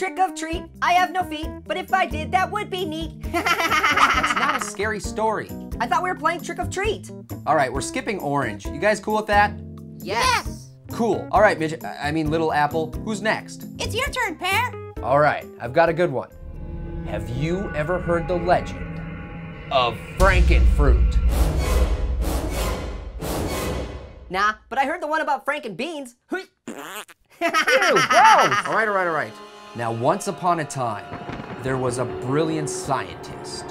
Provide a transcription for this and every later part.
Trick of treat, I have no feet, but if I did, that would be neat. That's not a scary story. I thought we were playing trick of treat. All right, we're skipping orange. You guys cool with that? Yes. Cool. All right, midget. I I mean, little apple. Who's next? It's your turn, Pear. All right, I've got a good one. Have you ever heard the legend of Frankenfruit? Nah, but I heard the one about Frank and Beans. Ew, gross! All right, all right, all right. Now, once upon a time, there was a brilliant scientist.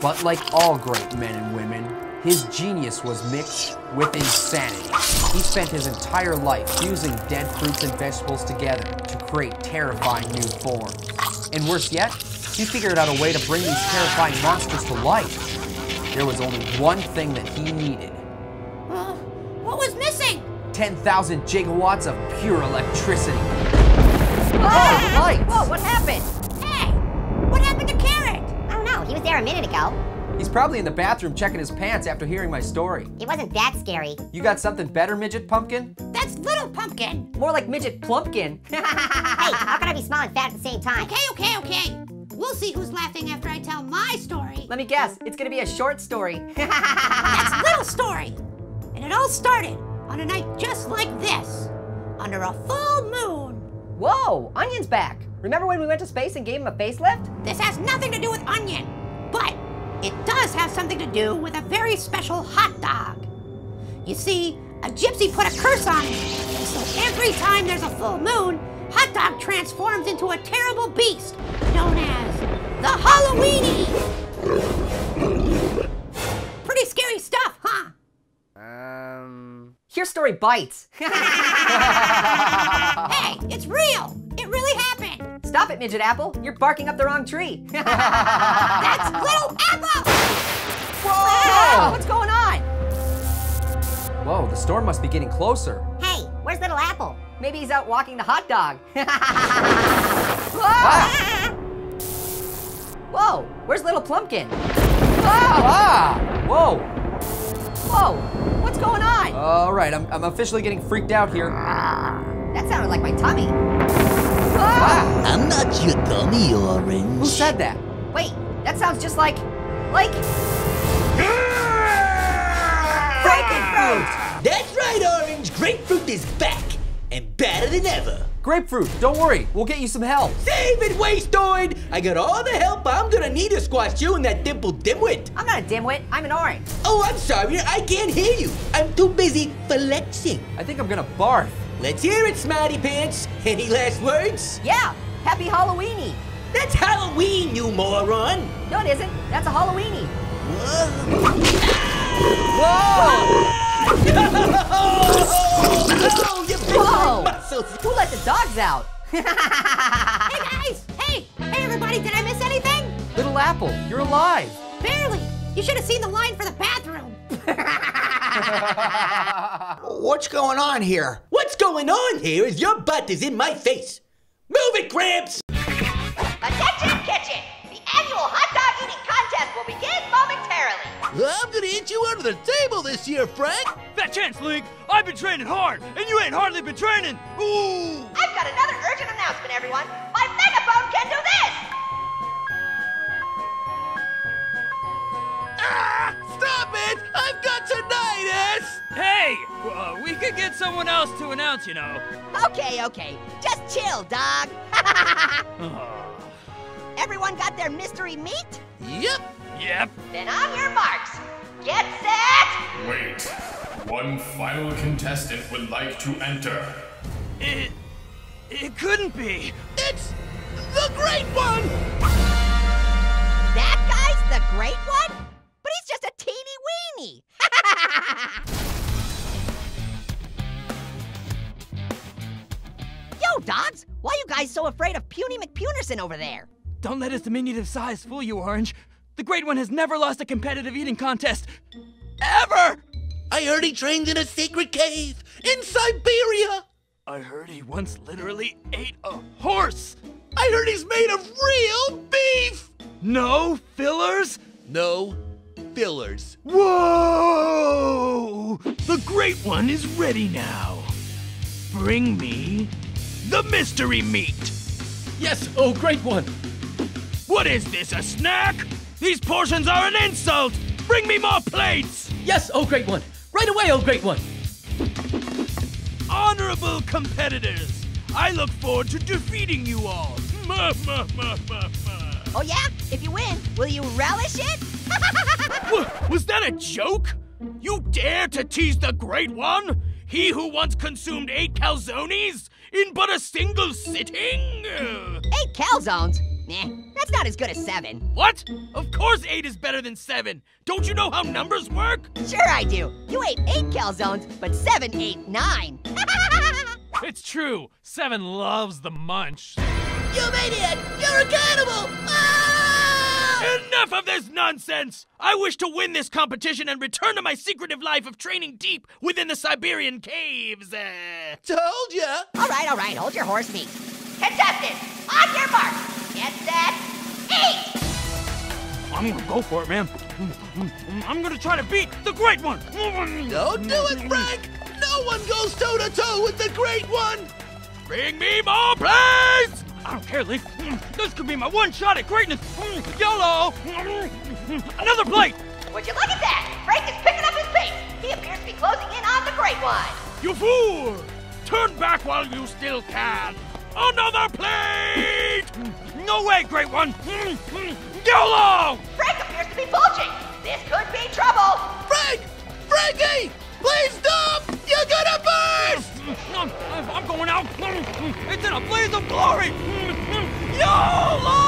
But like all great men and women, his genius was mixed with insanity. He spent his entire life fusing dead fruits and vegetables together to create terrifying new forms. And worse yet, he figured out a way to bring these terrifying monsters to life. There was only one thing that he needed. Uh, what was missing? 10,000 gigawatts of pure electricity. Oh, lights. Whoa, what happened? Hey, what happened to Carrot? I don't know. He was there a minute ago. He's probably in the bathroom checking his pants after hearing my story. It wasn't that scary. You got something better, Midget Pumpkin? That's Little Pumpkin. More like midget plumpkin. hey, how can I be small and fat at the same time? Okay, okay, okay. We'll see who's laughing after I tell my story. Let me guess, it's gonna be a short story. That's Little Story. And it all started on a night just like this, under a full moon. Whoa, Onion's back. Remember when we went to space and gave him a facelift? This has nothing to do with onion, but it does have something to do with a very special hot dog. You see, a gypsy put a curse on him, and so every time there's a full moon, Hot Dog transforms into a terrible beast known as the Halloweenie. Your story bites. Hey, it's real. It really happened. Stop it, Midget Apple. You're barking up the wrong tree. That's Little Apple. Whoa! What's going on? Whoa, the storm must be getting closer. Hey, where's Little Apple? Maybe he's out walking the hot dog. Ah! Whoa, where's little Plumpkin? Ah! Whoa! Whoa, what's going on? All right, I'm, I'm officially getting freaked out here. That sounded like my tummy. Ah! I'm not your dummy, Who said that? Wait, that sounds just like, like Frankenfruit. That's right, Orange. Grapefruit is back and better than ever. Grapefruit, don't worry, we'll get you some help. Save it, Wastoid! I got all the help I'm gonna need to squash you and that dimple dimwit. I'm not a dimwit. I'm an orange. Oh, I'm sorry, I can't hear you. I'm too busy flexing. I think I'm gonna barf. Let's hear it, Smarty Pants. Any last words? Yeah, happy Halloweeny. That's Halloween, you moron. No, it isn't. That's a Halloweeny. Oh, oh, oh, You big Whoa. muscles. Who let the dogs out? Hey guys! Hey! Hey everybody, did I miss anything? Little Apple, you're alive. Barely. You should have seen the line for the bathroom. What's going on here? What's going on here is your butt is in my face. Move it, Gramps! I'm gonna eat you under the table this year, Frank. Fat chance, Link! I've been training hard, and you ain't hardly been training! Ooh! I've got another urgent announcement, everyone. My megaphone can do this! Ah! Stop it! I've got tinnitus! Hey! Uh, we could get someone else to announce, you know. Okay, okay. Just chill, dog. Everyone got their mystery meat? Yep. Yep. Then on your marks. Get set! Wait. One final contestant would like to enter. It. It couldn't be. It's the Great One! That guy's the great one? But he's just a teeny weeny. Yo, dogs! Why you guys so afraid of Puny McPunerson over there? Don't let his diminutive size fool you, Orange. The Great One has never lost a competitive eating contest. Ever! I heard he trained in a secret cave in Siberia. I heard he once literally ate a horse. I heard he's made of real beef. No fillers? No fillers. Whoa! The Great One is ready now. Bring me the mystery meat. Yes, oh great one. What is this, a snack? These portions are an insult! Bring me more plates! Yes, oh great one. Right away, oh great one. Honorable competitors, I look forward to defeating you all. Ma, ma, ma, ma, ma. Oh, yeah? If you win, will you relish it? Wha- Was that a joke? You dare to tease the Great One? He who once consumed eight calzones in but a single sitting? Eight calzones? Nah, that's not as good as seven. What? Of course eight is better than seven. Don't you know how numbers work? Sure I do. You ate eight calzones, but seven ate nine. It's true. Seven loves the munch. You maniac! You're a cannibal! Ah! Enough of this nonsense! I wish to win this competition and return to my secretive life of training deep within the Siberian caves. Uh, Told ya! all right, all right, hold your horse meat. Contestants, on your mark. Get set. Eight. I'm gonna go for it, man. I'm gonna try to beat the Great One. Don't do it, Frank! No one goes toe to toe with the Great One! Bring me more plates! I don't care, Link. This could be my one shot at greatness. YOLO! Another plate! Would you look at that? Frank is picking up his pace. He appears to be closing in on the Great One. You fool! Turn back while you still can. Another plate! No way, Great One! YOLO! Frank appears to be bulging. This could be trouble. Frank! Frankie! Please stop! You're gonna burst! I'm, I'm going out. It's in a blaze of glory. YOLO!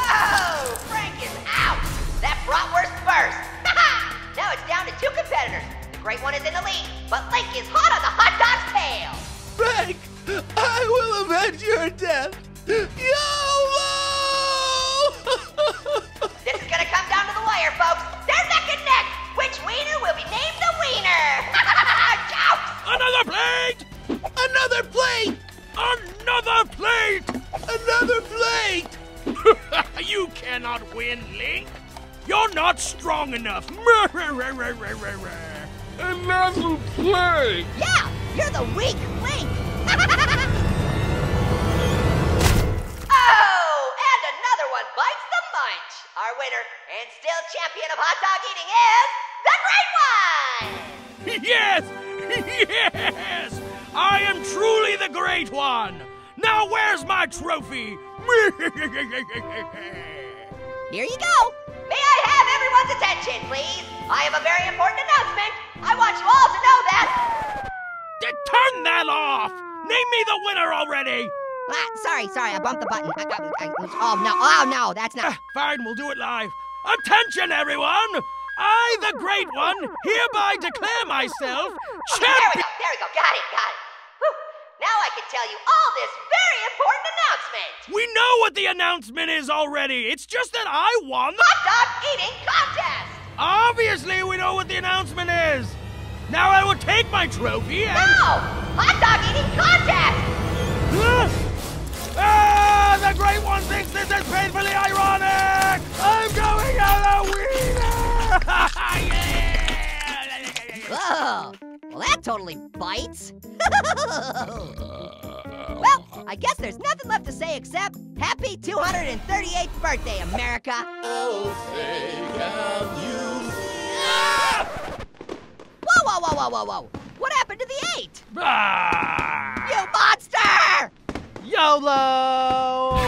Oh, Frank is out. That bratwurst burst. now it's down to two competitors. The Great One is in the lead, but Link is hot on the hot dog's tail. Frank! I will avenge your death! YOLO! This is gonna come down to the wire, folks. They're neck and neck. Which wiener will be named the wiener? Another plate! Another plate! Another plate! Another plate! you cannot win, Link. You're not strong enough. Another plate! Yeah, you're the weak link. And still champion of hot dog eating is the Great One. Yes! Yes! I am truly the Great One! Now where's my trophy? Here you go. May I have everyone's attention, please? I have a very important announcement. I want you all to know that. Turn that off! Name me the winner already! Ah, sorry, sorry, I bumped the button. I, I, I, oh no, oh no, that's not. Ah, Fine, we'll do it live. Attention, everyone! I, the Great One, hereby declare myself There we champion. go. There we go. Got it. Got it. Whew. Now I can tell you all this very important announcement. We know what the announcement is already. It's just that I won the. Hot dog eating contest. Obviously, we know what the announcement is. Now I will take my trophy and. No, hot dog eating contest. The Great One thinks this is painfully ironic! I'm going wiener! yeah! Oh, well, that totally bites. well, I guess there's nothing left to say except happy 238th birthday, America. Oh, say can you Whoa, whoa, whoa, whoa, whoa, whoa. What happened to the eight? Ah! You monster! YOLO!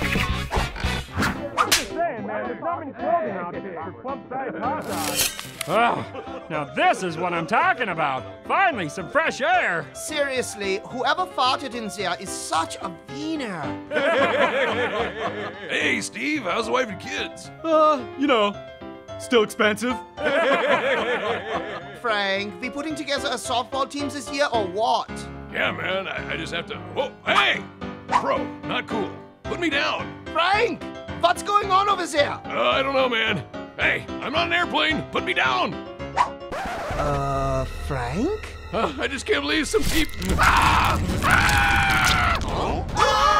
Oh, now this is what I'm talking about. Finally, some fresh air. Seriously, whoever farted in there is such a wiener. Hey, Steve, how's the wife and kids? Uh, you know, still expensive. Frank, we putting together a softball team this year or what? Yeah, man, I, I just have to. Whoa, hey! Bro, not cool. Put me down. Frank, what's going on over there? Uh, I don't know, man. Hey, I'm not an airplane. Put me down. Uh, Frank? Uh, I just can't believe some people. Ah! Ah!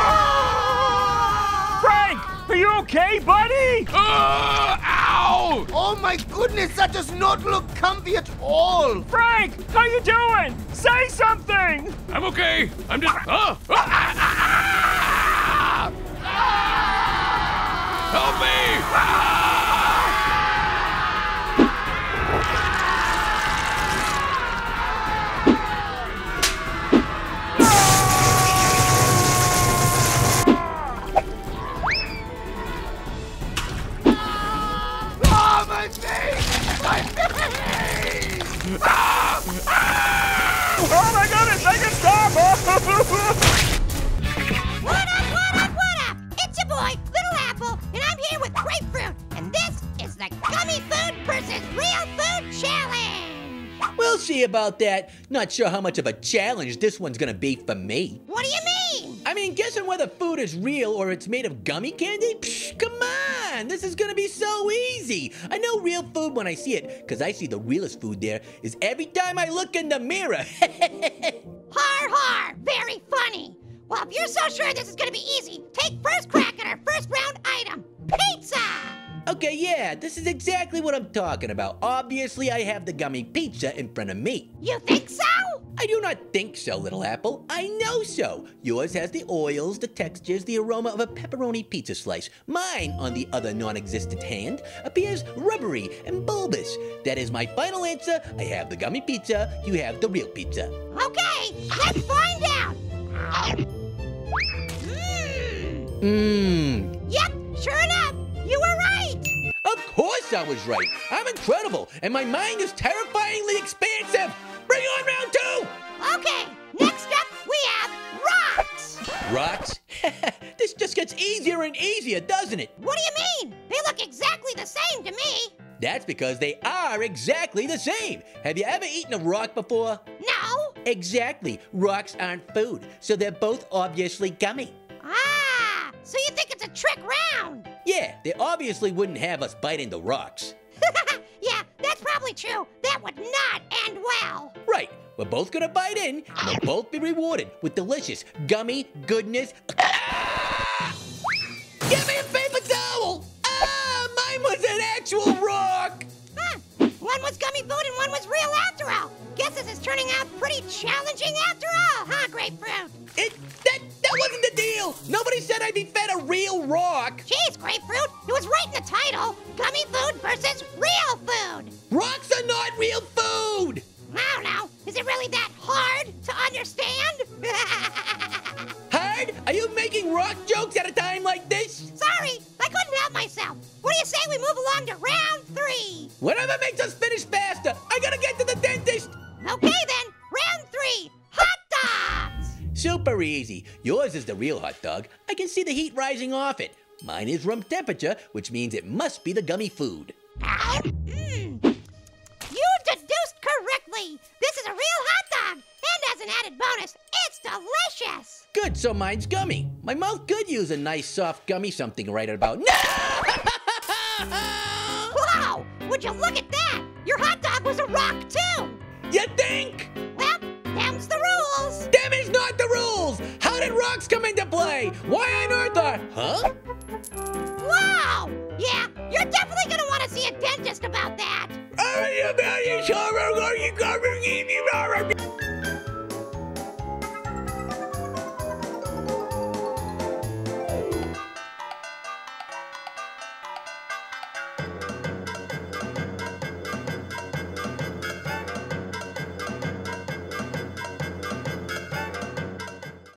Frank, are you okay, buddy? Uh, ow! Oh my goodness, that does not look comfy at all. Frank, how you doing? Say something. I'm okay. I'm just. Uh, ah, Oh my goodness, I can stop! what up, what up, what up? It's your boy, Little Apple, and I'm here with Grapefruit, and this is the Gummy Food versus Real Food Challenge! We'll see about that. Not sure how much of a challenge this one's gonna be for me. What do you mean? Mean, guessing whether food is real or it's made of gummy candy? Psh, come on, this is gonna be so easy. I know real food when I see it, because I see the realest food there is every time I look in the mirror. har har, very funny. Well, if you're so sure this is gonna be easy, take first crack at our first round item, pizza! Okay, yeah, this is exactly what I'm talking about. Obviously, I have the gummy pizza in front of me. You think so? I do not think so, little apple. I know so. Yours has the oils, the textures, the aroma of a pepperoni pizza slice. Mine, on the other non-existent hand, appears rubbery and bulbous. That is my final answer. I have the gummy pizza, you have the real pizza. Okay, let's find out. Mmm. Mmm. Yep, sure enough, you were course I was right. I'm incredible, and my mind is terrifyingly expansive. Bring on round two! Okay, next up we have rocks. Rocks? this just gets easier and easier, doesn't it? What do you mean? They look exactly the same to me. That's because they are exactly the same. Have you ever eaten a rock before? No. Exactly. Rocks aren't food, so they're both obviously gummy. Ah, so you think it's a trick round? Yeah, they obviously wouldn't have us bite into rocks. yeah, that's probably true. That would not end well. Right. We're both gonna bite in, and we'll both be rewarded with delicious gummy goodness. Gummy food and one was real after all. Guess this is turning out pretty challenging after all, huh, Grapefruit? It, that, that wasn't the deal! Nobody said I'd be fed a real rock! Jeez, Grapefruit, it was right in the title. Gummy food versus real food. Rocks are not real food! I don't know. Is it really that hard to understand? hard? Are you making rock jokes at a time like this? Sorry, I couldn't help myself. What do you say we move along to round three? Whatever makes us finish faster. I gotta get to the dentist. Okay then, round three, hot dogs. Super easy. Yours is the real hot dog. I can see the heat rising off it. Mine is room temperature, which means it must be the gummy food. Mm. You deduced correctly. This is a real hot dog. And as an added bonus, it's delicious. Good, so mine's gummy. My mouth could use a nice soft gummy something right about now. Would you look at that? Your hot dog was a rock too. You think? Well, them's the rules. Them is not the rules. How did rocks come into play? Why on earth are? Huh? Wow! Yeah, you're definitely gonna want to see a dentist about that. Are you about